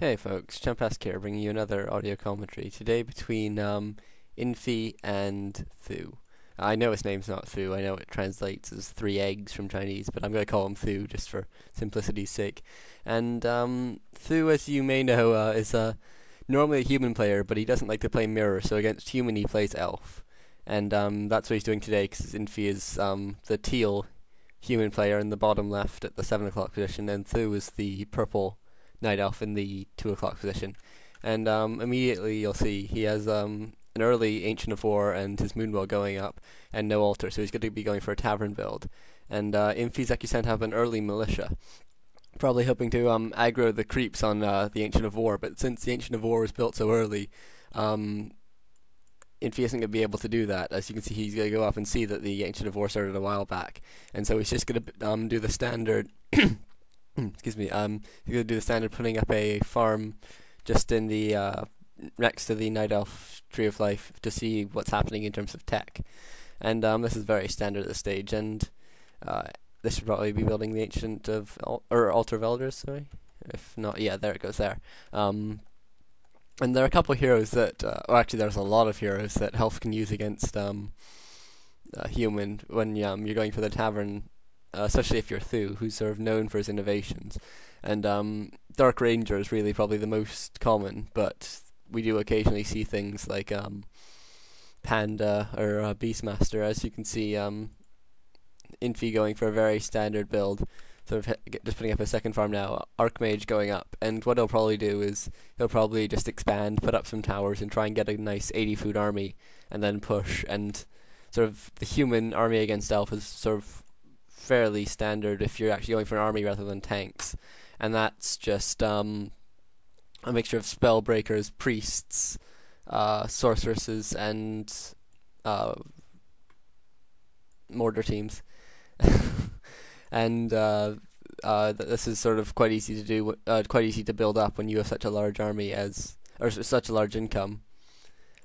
Hey folks, Chumpesque here, bringing you another audio commentary. Today between um, Infi and Thu. I know his name's not Thu, I know it translates as three eggs from Chinese, but I'm going to call him Thu just for simplicity's sake. And um, Thu, as you may know, uh, is uh, normally a human player, but he doesn't like to play mirror, so against human he plays elf. And um, that's what he's doing today, because Infi is um, the teal human player in the bottom left at the 7 o'clock position, and Thu is the purple Night Elf in the 2 o'clock position. And um, immediately you'll see he has um, an early Ancient of War and his Moonwell going up, and no altar, so he's going to be going for a Tavern build. And uh, actually sent up an early Militia, probably hoping to um, aggro the creeps on uh, the Ancient of War, but since the Ancient of War was built so early, um, Infi isn't going to be able to do that. As you can see, he's going to go up and see that the Ancient of War started a while back, and so he's just going to um, do the standard excuse me, um, you're going to do the standard putting up a farm just in the, uh, next to the Night Elf Tree of Life to see what's happening in terms of tech. And, um, this is very standard at this stage, and, uh, this should probably be building the Ancient of, Al or Altar of Elders, sorry. If not, yeah, there it goes there. Um, and there are a couple of heroes that, uh, well, actually, there's a lot of heroes that elf can use against, um, uh, human when um, you're going for the tavern uh, especially if you're Thu, who's sort of known for his innovations. And um, Dark Ranger is really probably the most common, but we do occasionally see things like um, Panda or uh, Beastmaster. As you can see, um, Infi going for a very standard build, sort of just putting up a second farm now. Archmage going up, and what he'll probably do is he'll probably just expand, put up some towers, and try and get a nice 80 food army, and then push. And sort of the human army against elf is sort of fairly standard if you're actually going for an army rather than tanks, and that's just um, a mixture of spellbreakers, priests, uh, sorceresses, and uh, mortar teams. and uh, uh, th this is sort of quite easy to do, uh, quite easy to build up when you have such a large army as, or such a large income.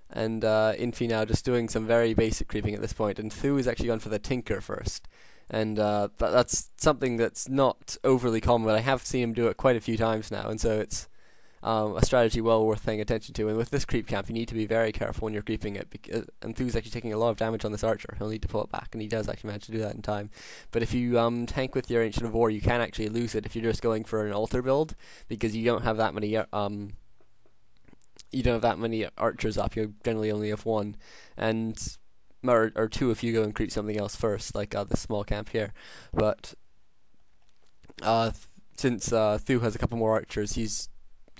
And uh, Infi now just doing some very basic creeping at this point, and Thu is actually gone for the Tinker first and uh, that, that's something that's not overly common. But I have seen him do it quite a few times now, and so it's um, a strategy well worth paying attention to. And with this creep camp, you need to be very careful when you're creeping it. Because uh, Enthu's actually taking a lot of damage on this archer. He'll need to pull it back, and he does actually manage to do that in time. But if you um, tank with your Ancient of War, you can actually lose it if you're just going for an altar build, because you don't have that many. Uh, um, you don't have that many archers up. You generally only have one, and or, or two if you go and create something else first, like uh, the small camp here. But uh, since uh, Thu has a couple more archers, he's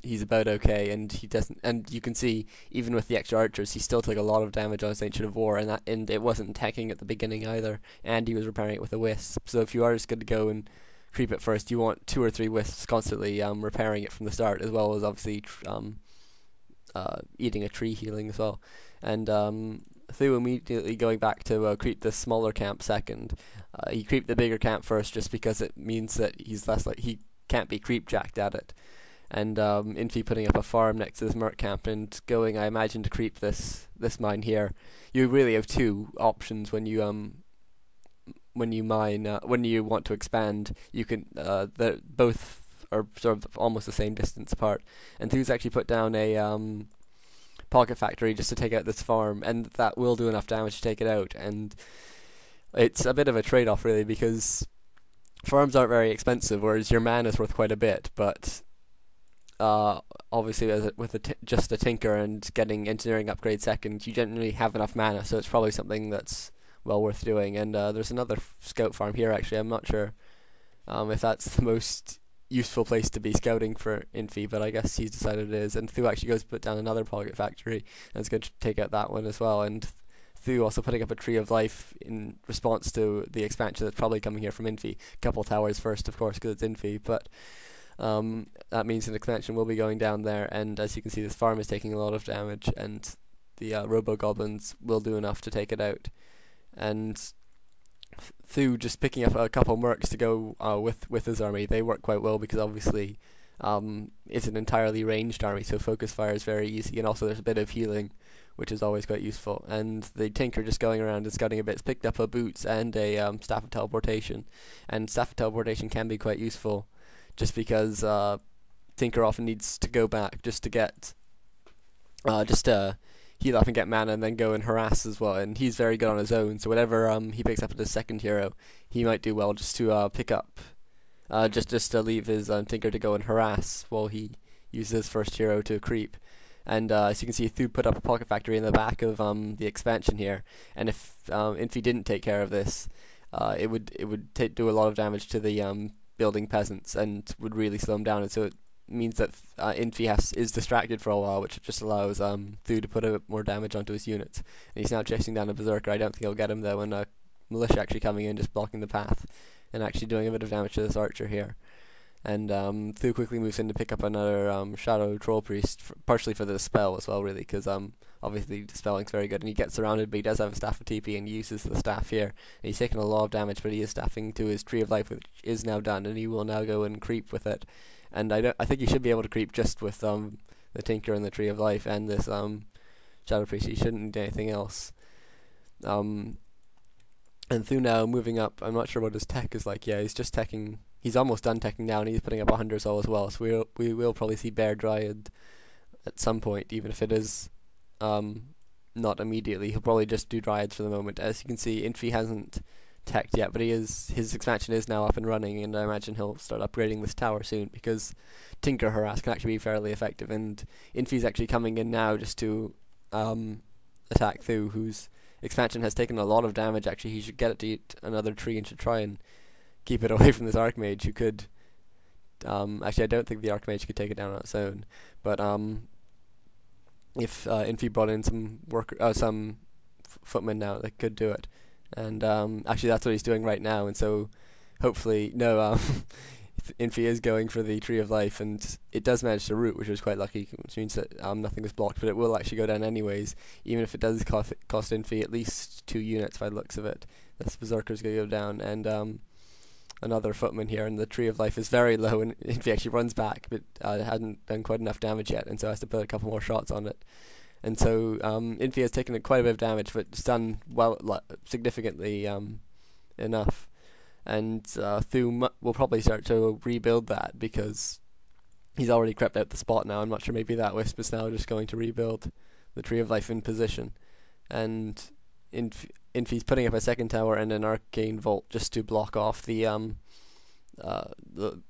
he's about okay, and he doesn't. And you can see even with the extra archers, he still took a lot of damage on his Ancient of War, and that and it wasn't attacking at the beginning either. And he was repairing it with a wisp. So if you are just going to go and creep it first, you want two or three wisps constantly um, repairing it from the start, as well as obviously um, uh, eating a tree healing as well. And um, Thu immediately going back to uh, creep the smaller camp second. Uh, he creeped the bigger camp first just because it means that he's less like he can't be creep jacked at it. And um, Infi putting up a farm next to this merc camp and going, I imagine, to creep this this mine here. You really have two options when you um when you mine uh, when you want to expand. You can uh, the both are sort of almost the same distance apart. And Thu's actually put down a um Pocket Factory just to take out this farm, and that will do enough damage to take it out. And it's a bit of a trade-off, really, because farms aren't very expensive, whereas your mana is worth quite a bit. But uh, obviously, with a just a tinker and getting engineering upgrade second, you generally have enough mana, so it's probably something that's well worth doing. And uh, there's another scout farm here. Actually, I'm not sure um, if that's the most useful place to be scouting for Infi, but I guess he's decided it is. And Thu actually goes to put down another pocket factory and is going to take out that one as well. And Thu also putting up a tree of life in response to the expansion that's probably coming here from Infi. Couple towers first, of course, because it's Infi, but um, that means an expansion will be going down there. And as you can see, this farm is taking a lot of damage, and the uh, Robo Goblins will do enough to take it out. And Thu just picking up a couple of mercs to go uh, with with his army, they work quite well because obviously um, it's an entirely ranged army, so focus fire is very easy, and also there's a bit of healing, which is always quite useful. And the Tinker just going around and scouting a bit, picked up a boots and a um, staff of teleportation, and staff of teleportation can be quite useful, just because uh, Tinker often needs to go back just to get, uh, just to heal up and get mana, and then go and harass as well. And he's very good on his own. So whatever um he picks up as his second hero, he might do well just to uh pick up, uh just just to leave his um, Tinker to go and harass while he uses his first hero to creep. And uh, as you can see, Thu put up a pocket factory in the back of um, the expansion here. And if um, he didn't take care of this, uh, it would it would do a lot of damage to the um, building peasants and would really slow them down. And so it means that uh, Infi has, is distracted for a while, which just allows um, Thu to put a bit more damage onto his units. And he's now chasing down a berserker. I don't think he'll get him though. And uh, militia actually coming in, just blocking the path, and actually doing a bit of damage to this archer here. And um, Thu quickly moves in to pick up another um, Shadow Troll Priest, partially for the spell as well, really, because um, obviously dispelling's very good, and he gets surrounded, but he does have a staff of TP and uses the staff here. And he's taken a lot of damage, but he is staffing to his Tree of Life, which is now done, and he will now go and creep with it. And I don't, I think he should be able to creep just with um, the Tinker and the Tree of Life and this um, Shadow Priest. He shouldn't need anything else. Um, and Thu now moving up, I'm not sure what his tech is like. Yeah, he's just teching he's almost done teching now, and he's putting up a Hunter's Hall as well. So we'll, we will probably see Bear Dryad at some point, even if it is um, not immediately. He'll probably just do Dryads for the moment. As you can see, Infi hasn't teched yet, but he is his expansion is now up and running, and I imagine he'll start upgrading this tower soon because Tinker Harass can actually be fairly effective, and Infi's actually coming in now just to um, attack Thu, whose expansion has taken a lot of damage. Actually, he should get it to eat another tree and should try and keep it away from this Archmage who could. Um, actually, I don't think the Archmage could take it down on its own, but um, if uh, Infi brought in some work, uh, some footmen now, they could do it. And um, actually, that's what he's doing right now. And so, hopefully, no, um, Infi is going for the Tree of Life, and it does manage to root, which was quite lucky, which means that um, nothing is blocked. But it will actually go down anyways, even if it does cost, cost Infi at least two units by the looks of it. This Berserker's going to go down, and um, another footman here, and the tree of life is very low, and he actually runs back, but uh, hadn't done quite enough damage yet, and so has to put a couple more shots on it. And so um, Infi has taken quite a bit of damage, but it's done well, significantly um, enough. And uh, will probably start to rebuild that because he's already crept out the spot now. I'm not sure maybe that Wisp is now just going to rebuild the Tree of Life in position. And Inf- Infi's putting up a second tower and an arcane vault just to block off the um uh the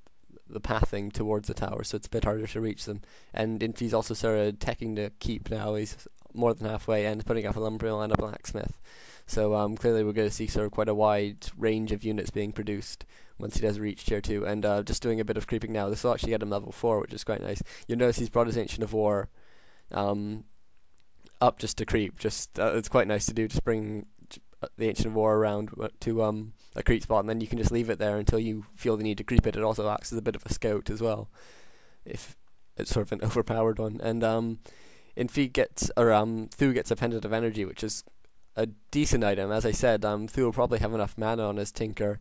the pathing towards the tower, so it's a bit harder to reach them. And Infi's also started teching to keep now. He's more than halfway and putting up a lumbermill and a blacksmith. So um, clearly we're going to see sort of quite a wide range of units being produced once he does reach tier 2. And uh, just doing a bit of creeping now. This will actually get him level 4, which is quite nice. You'll notice he's brought his Ancient of War um, up just to creep. Just uh, It's quite nice to do, just bring the Ancient War around to um a creep spot, and then you can just leave it there until you feel the need to creep it. It also acts as a bit of a scout as well, if it's sort of an overpowered one. And um, Infi gets or um Thu gets a pendant of energy, which is a decent item. As I said, um Thu will probably have enough mana on his Tinker,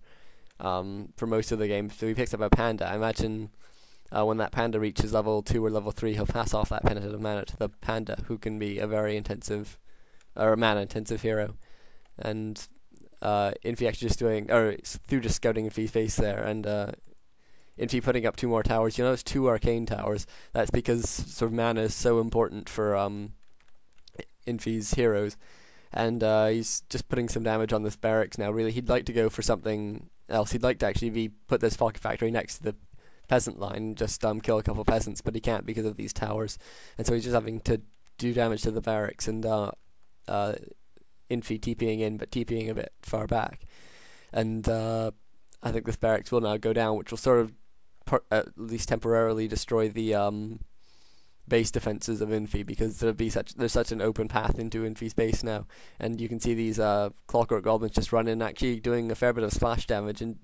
um for most of the game. So he picks up a panda. I imagine. Uh, when that panda reaches level 2 or level 3, he'll pass off that pendant of mana to the panda, who can be a very intensive, or a mana intensive hero and uh, Infi actually just doing, or Thu just scouting Infi's face there, and uh, Infi putting up two more towers. You know, it's two arcane towers. That's because sort of mana is so important for um, Infi's heroes, and uh, he's just putting some damage on this barracks now. Really, he'd like to go for something else. He'd like to actually be put this pocket factory next to the peasant line, just um, kill a couple peasants, but he can't because of these towers, and so he's just having to do damage to the barracks and. Uh, uh, Infi TPing in, but TPing a bit far back. And uh, I think this barracks will now go down, which will sort of, at least temporarily, destroy the um, base defenses of Infi because there'll be such there's such an open path into Infi's base now, and you can see these uh, clockwork goblins just running, actually doing a fair bit of splash damage and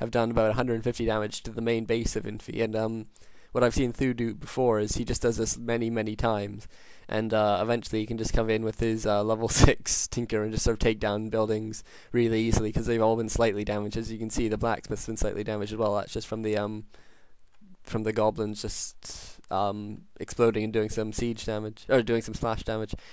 have done about 150 damage to the main base of Infi. And um, what I've seen Thu do before is he just does this many many times, and uh, eventually he can just come in with his uh, level six tinker and just sort of take down buildings really easily because they've all been slightly damaged. As you can see, the blacksmith's been slightly damaged as well. That's just from the um from the goblins just um exploding and doing some siege damage or doing some splash damage.